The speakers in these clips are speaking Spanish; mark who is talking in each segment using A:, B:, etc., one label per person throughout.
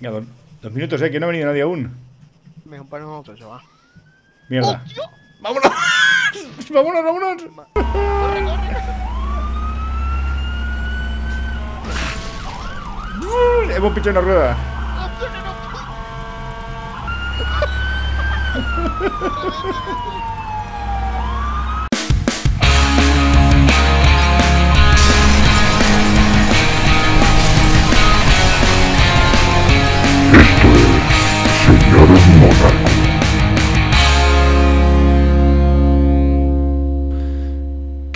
A: Venga, dos, dos minutos, eh, que no ha venido nadie aún.
B: Mejor para nosotros, eso va.
A: Mierda. ¡Vámonos! ¡Vámonos, vámonos!
B: ¡Corre, corre!
A: Uh, Hemos pinchado una rueda.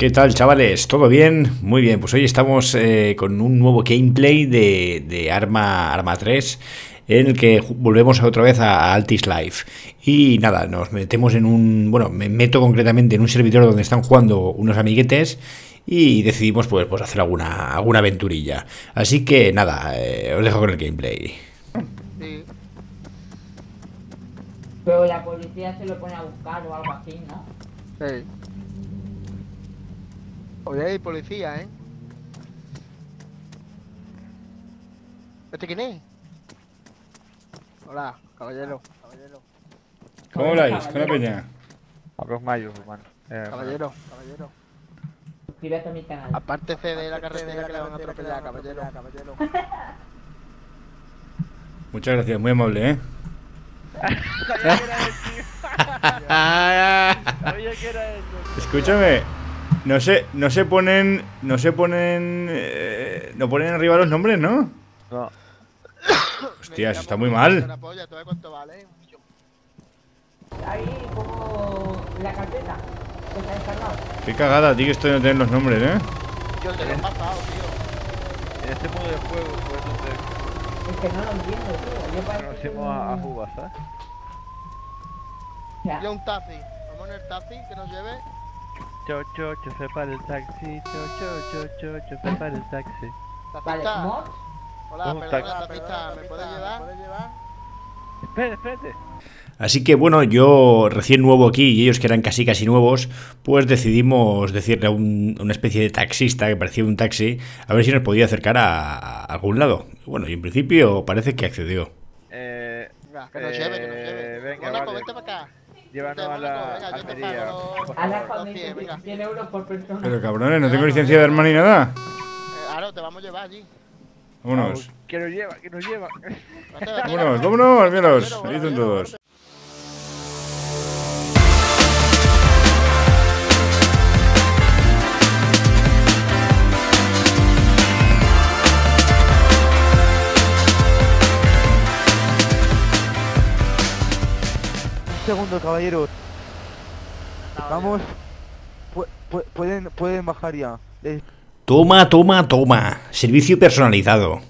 A: ¿Qué tal, chavales? ¿Todo bien? Muy bien, pues hoy estamos eh, con un nuevo gameplay de, de Arma, Arma 3 en el que volvemos otra vez a, a Altis Life. Y nada, nos metemos en un... Bueno, me meto concretamente en un servidor donde están jugando unos amiguetes y decidimos pues, pues hacer alguna, alguna aventurilla. Así que nada, eh, os dejo con el gameplay.
B: Sí.
C: Pero la policía se lo pone a buscar o algo así, ¿no?
B: Sí. Oye, hay policía, ¿eh? ¿Este quién es? Hola, caballero. Caballero.
A: ¿Cómo habláis? ¿Con la peña?
D: Hablo mayo, hermano. Eh,
B: Caballero. Caballero.
C: Suscríbete a mi canal.
B: Apártese de la carretera que le van a atropellar, caballero. Caballero.
A: Muchas gracias, muy amable, ¿eh?
D: Sabía que era eso.
A: Escúchame, no se, no se ponen, no se ponen, eh, no ponen arriba los nombres, ¿no?
D: No,
A: Hostia, eso está muy mal.
B: Una polla, ¿tú sabes cuánto vale?
C: Ahí pongo la carpeta que está descargado.
A: Qué cagada, tío, esto de no tener los nombres, ¿eh?
B: Yo te lo he pasado, tío.
D: en este modo de juego, pues donde
C: Es que no lo entiendo, tío. Yo que
D: conocemos a, a Juba, ¿sabes?
B: Yo un taxi. Vamos en el taxi que nos lleve.
D: Cho, cho, chofer para el taxi. Cho, cho, cho, cho, chofer para el taxi.
C: Vale.
B: Hola, perdona,
D: taxi.
B: taxista. ¿Me puedes llevar?
D: Espérate, espérate.
A: Así que bueno, yo recién nuevo aquí y ellos que eran casi casi nuevos, pues decidimos decirle a, un- una especie de taxista que parecía un taxi, a ver si nos podía acercar a, a algún lado. Bueno, y en principio parece que accedió.
D: Eh,
B: Venga, que nos lleve, que nos
D: Eh,
B: lleve.
D: venga,
B: Mónaco,
D: vale.
B: vente para acá.
D: Llévanos a la Almería.
C: A la
B: venga.
C: 100 euros por persona.
A: Pero cabrones, no tengo licencia de arma ni nada.
B: Eh, Ahora te vamos a llevar allí.
A: Vámonos.
D: Que nos lleva, que nos lleva.
A: Vámonos, vámonos, míralos. Ahí están todos.
E: Un segundo, caballero. Vamos. Pu- pu- pueden, pueden bajar ya. Les-
A: Toma, toma, toma. Servicio personalizado.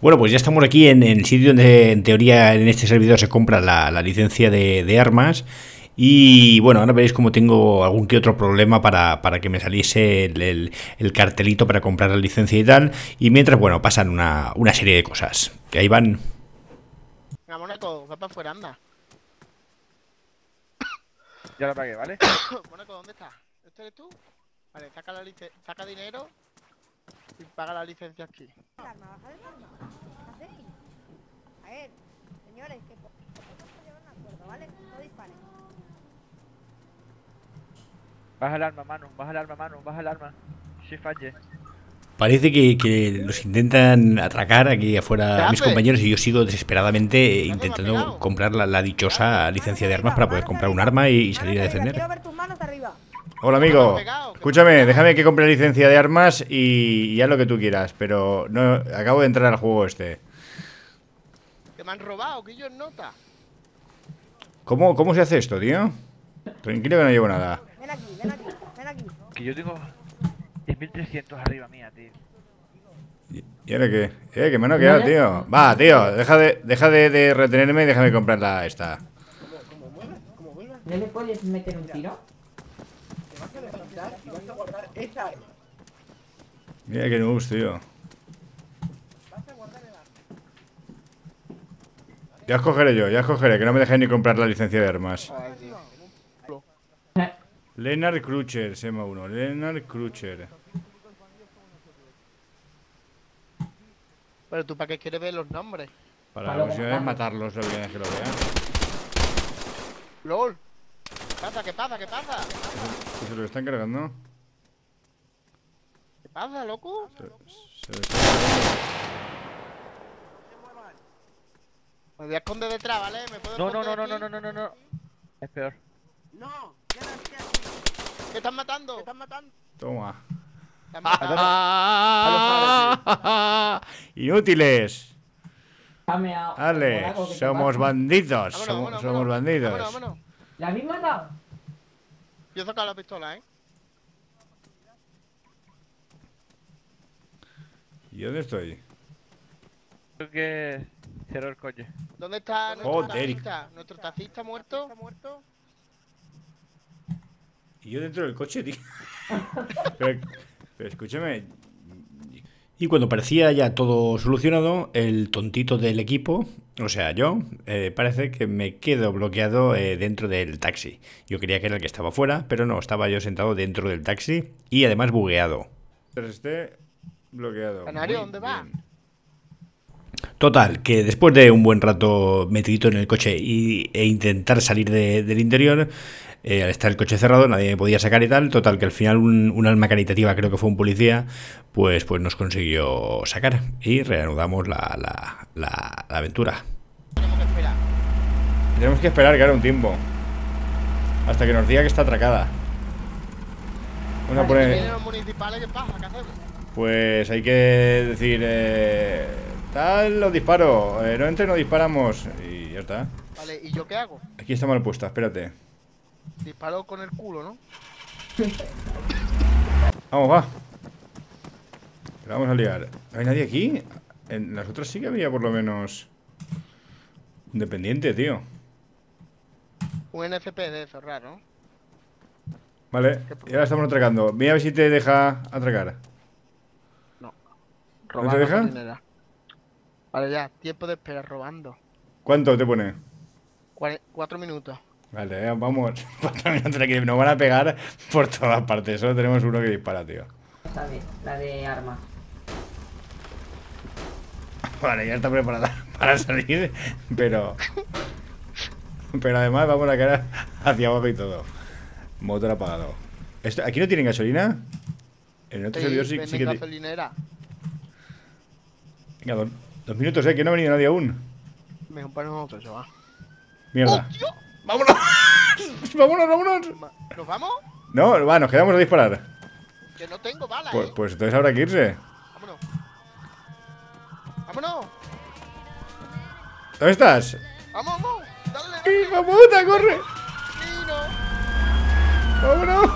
A: Bueno, pues ya estamos aquí en, en el sitio donde en teoría en este servidor se compra la, la licencia de, de armas. Y bueno, ahora veréis como tengo algún que otro problema para, para que me saliese el, el- el cartelito para comprar la licencia y tal. Y mientras, bueno, pasan una, una serie de cosas. Que ahí van.
B: Va para afuera, anda.
D: Ya lo pagué, ¿vale?
B: Mónaco, ¿dónde estás? ¿Este eres tú? Vale, saca, la saca dinero y paga la licencia aquí.
F: calma, bajad el calma. ¿Qué hacéis? A ver, señores, que por se llevan un acuerdo, ¿vale? No disparen.
D: Baja el arma, mano. Baja el arma, mano. Baja el arma. Si falle.
A: Parece que, que los intentan atracar aquí afuera
B: ¿Qué
A: mis
B: hace?
A: compañeros y yo sigo desesperadamente intentando comprar la, la dichosa licencia de armas para poder comprar un arma y salir a defender. Hola amigo, escúchame, déjame que compre la licencia de armas y ya lo que tú quieras, pero no acabo de entrar al juego este.
B: Que me han robado, que yo nota.
A: ¿Cómo, cómo se hace esto, tío? Tranquilo que no llevo nada.
F: Ven aquí, ven aquí, ven aquí.
D: Que yo tengo 10.300 arriba mía, tío.
A: ¿Y ahora qué? Eh, que me han quedado, tío. Va, tío, deja de, deja de, de retenerme y déjame comprar la esta.
C: ¿No le puedes meter un tiro?
A: Mira que noobs, tío. Ya escogeré yo, ya escogeré, que no me dejen ni comprar la licencia de armas. Lennart Krucher, se llama uno. Lennart Krucher.
B: Pero tú, ¿para qué quieres ver los nombres?
A: Para
C: Para
A: la próxima vez
C: matarlos.
A: primera vez que lo vean.
B: LOL. ¿Qué pasa? ¿Qué pasa? ¿Qué pasa?
A: Que se lo están cargando.
B: ¿Qué pasa, loco?
A: Se, se lo están cargando.
B: Me voy a esconder detrás, ¿vale? ¿Me puedo
D: No, no, no, no, no, no, no, no, no. Es peor.
G: No, quédate aquí.
B: ¿Me están matando?
G: Me están matando.
A: Toma. Inútiles.
C: Dame a-
A: Ale,
C: por algo que te
A: somos bandidos. Somos, somos bandidos.
C: ¿La habéis matado?
B: Yo he sacado la pistola, ¿eh?
A: ¿Y dónde estoy?
D: Creo que cerró el coche.
B: ¿Dónde está nuestro
A: Joder.
B: taxista? ¿Nuestro taxista muerto?
G: ¿Está muerto?
A: Y yo dentro del coche, tío. pero, escúchame. Y cuando parecía ya todo solucionado, el tontito del equipo, o sea, yo, eh, parece que me quedo bloqueado eh, dentro del taxi. Yo creía que era el que estaba fuera, pero no, estaba yo sentado dentro del taxi y además bugueado. Pero esté bloqueado.
B: Canario, ¿dónde va?
A: bien. Total, que después de un buen rato metidito en el coche y, e intentar salir de- del interior, eh, al estar el coche cerrado nadie me podía sacar y tal, total que al final un, un alma caritativa, creo que fue un policía, pues, pues nos consiguió sacar y reanudamos la, la- la- la aventura.
B: Tenemos que esperar.
A: Tenemos que esperar, claro, un tiempo. Hasta que nos diga que está atracada. Vamos a. Pues hay que decir, eh, tal, los disparo, eh, no entre, no disparamos y ya está.
B: Vale, ¿y yo qué hago?
A: Aquí está mal puesta, espérate.
B: Disparo con el culo, ¿no?
A: Vamos, va. La vamos a liar. ¿No hay nadie aquí? En las otras sí que había por lo menos... un Dependiente, tío.
B: Un NCP de eso, raro, ¿no?
A: Vale, y ahora estamos atracando. Mira a ver si te deja atracar.
B: Robando
A: te deja?
B: Vale, ya, tiempo de espera, robando.
A: ¿Cuánto te pone?
B: Cuare- cuatro minutos.
A: Vale, eh, vamos. Cuatro minutos de que nos van a pegar por todas partes. Solo tenemos uno que dispara, tío.
C: Esta vez, la de armas.
A: Vale, ya está preparada para salir, pero... Pero además vamos a caer hacia abajo y todo. Motor apagado. Esto- ¿Aquí no tienen gasolina? En el otro
B: Sí,
A: servidor sí, sí que... ti-
B: gasolinera.
A: Venga, dos, dos minutos, eh, que no ha venido nadie aún.
B: Mejor para nosotros, eso va.
A: Mierda.
B: ¡Hostia!
A: ¡Vámonos! ¡Vámonos, vámonos!
B: ¿Nos vamos?
A: No, va, nos quedamos a disparar.
B: Que no tengo balas,
A: Pues,
B: ¿eh?
A: pues entonces habrá que irse.
B: Vámonos. Vámonos.
A: ¿Dónde estás?
B: Vamos, vamos. Dale,
A: ¡Hijo puta, corre!
B: Nino.
A: ¡Vámonos!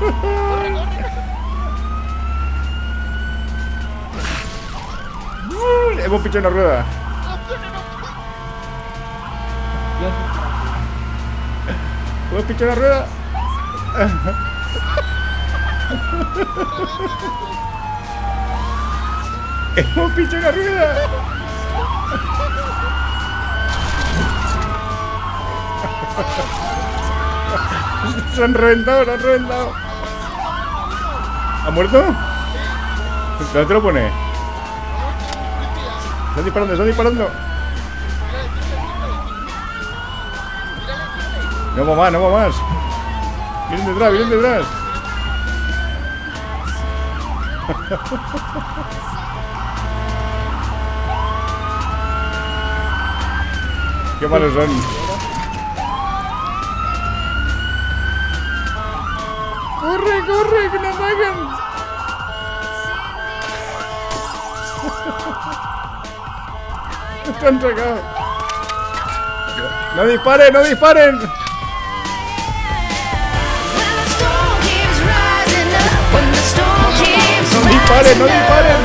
B: Corre, corre.
A: Hemos pinchado una rueda. Hemos pinchado una rueda. Hemos pinchado una rueda. Se han reventado, se han reventado. ¿Ha muerto? ¿Dónde te lo pone? Están disparando, están disparando. No va más, no va más. Vienen detrás, vienen detrás. Qué malos son. ¡Corre, corre! ¡Que nos atacan! Están. ¡No disparen, no disparen! No disparen, no disparen.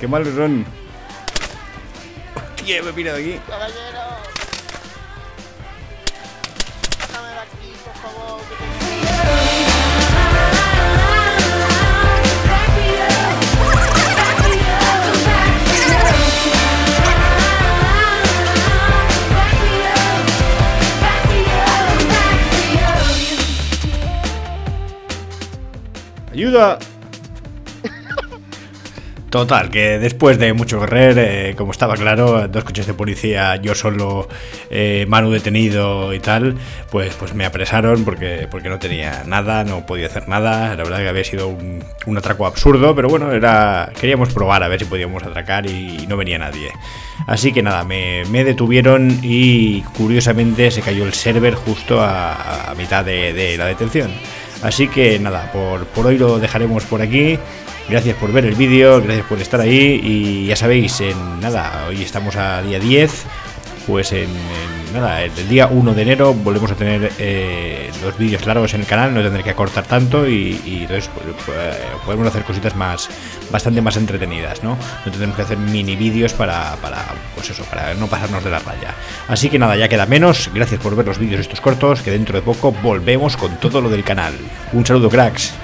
A: Qué mal run. Hostia, me he pirado aquí.
B: Caballero. De aquí,
A: ¡Ayuda! Total, que después de mucho correr, eh, como estaba claro, dos coches de policía, yo solo, eh, Manu detenido y tal, pues, pues me apresaron porque, porque no tenía nada, no podía hacer nada. La verdad que había sido un, un atraco absurdo, pero bueno, era queríamos probar a ver si podíamos atracar y, no venía nadie. Así que nada, me, me detuvieron y curiosamente se cayó el server justo a, a mitad de, de la detención. Así que nada, por, por hoy lo dejaremos por aquí. Gracias por ver el vídeo, gracias por estar ahí y ya sabéis, en nada, hoy estamos a día 10, pues en, en nada, el día 1 de enero volvemos a tener eh, los vídeos largos en el canal, no tendré que acortar tanto y, entonces pues, pues, podemos hacer cositas más, bastante más entretenidas, ¿no? No tenemos que hacer mini vídeos para, para, pues eso, para no pasarnos de la raya. Así que nada, ya queda menos, gracias por ver los vídeos estos cortos, que dentro de poco volvemos con todo lo del canal. Un saludo cracks.